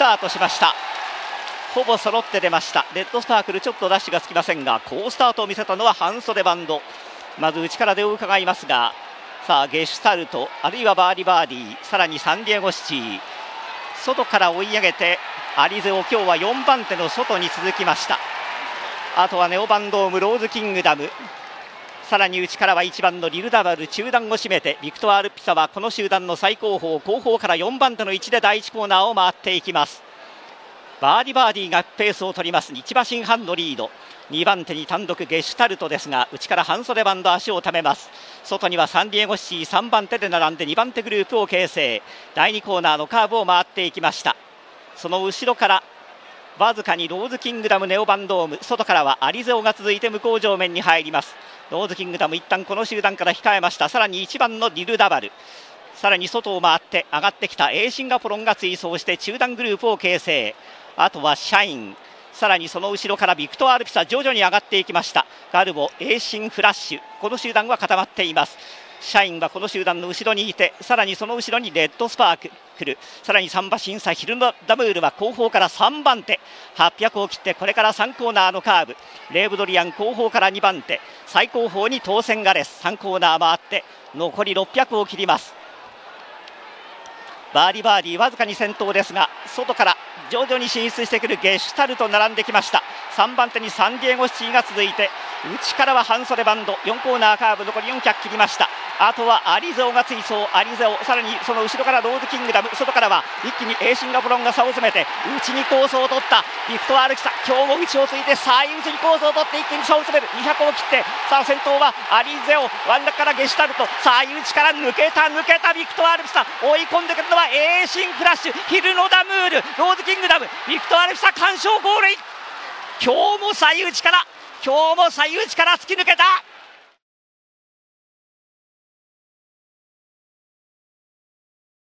スタートしました。ほぼ揃って出ました。レッドスパークルちょっとダッシュがつきませんが好スタートを見せたのはハンソデバンド。まず内から出を伺いますがさあゲシュタルトあるいはバーディバーディさらにサンディエゴシティ。外から追い上げてアリゼオ今日は4番手の外に続きました。あとはネオヴァンドームローズキングダム。さらに内からは1番のリルダヴァル中団を占めてヴィクトワールピサはこの集団の最後方後方から4番手の位置で第1コーナーを回っていきます。バーディバーディがペースを取ります。一馬身半のリード。2番手に単独ゲシュタルトですが内からハンソデバンド足をためます。外にはサンディエゴシティ3番手で並んで2番手グループを形成。第2コーナーのカーブを回っていきました。その後ろからわずかにローズキングダムネオヴァンドーム。外からはアリゼオが続いて向こう正面に入ります。ローズキングダム一旦この集団から控えました。さらに1番のリルダヴァル。さらに外を回って上がってきた A シンガポロンが追走して中団グループを形成。あとはシャイン。さらにその後ろからビクトアルピサ徐々に上がっていきました。ガルボ A シンフラッシュ。この集団は固まっています。社員はこの集団の後ろにいてさらにその後ろにレッドスパークルさらに3馬審査ヒルダムールは後方から3番手。800を切ってこれから3コーナーのカーブ。レーブドリアン後方から2番手。最後方に当選がです3コーナー回って残り600を切ります。バーディバーディわずかに先頭ですが外から徐々に進出してくるゲシュタルト並んできました。3番手にサンディエゴシチーが続いて内からはハンソデバンド4コーナーカーブ残り400切りました。あとはアリゼオが追走。アリゼオさらにその後ろからローズキングダム。外からは一気に A シンガポロンが差を詰めて内にコースを取った。ヴィクトワールピサ今日も内をついてさあ内にコースを取って一気に差を詰める。200を切ってさあ先頭はアリゼオ。ワンダからゲシュタルト。さあ内から抜けた抜けたヴィクトワールピサ。追い込んでくるのは A シンクラッシュヒルノダムールローズキングダムヴィクトワールピサ完勝ゴールイン。今日も最内から今日も最内から突き抜けた。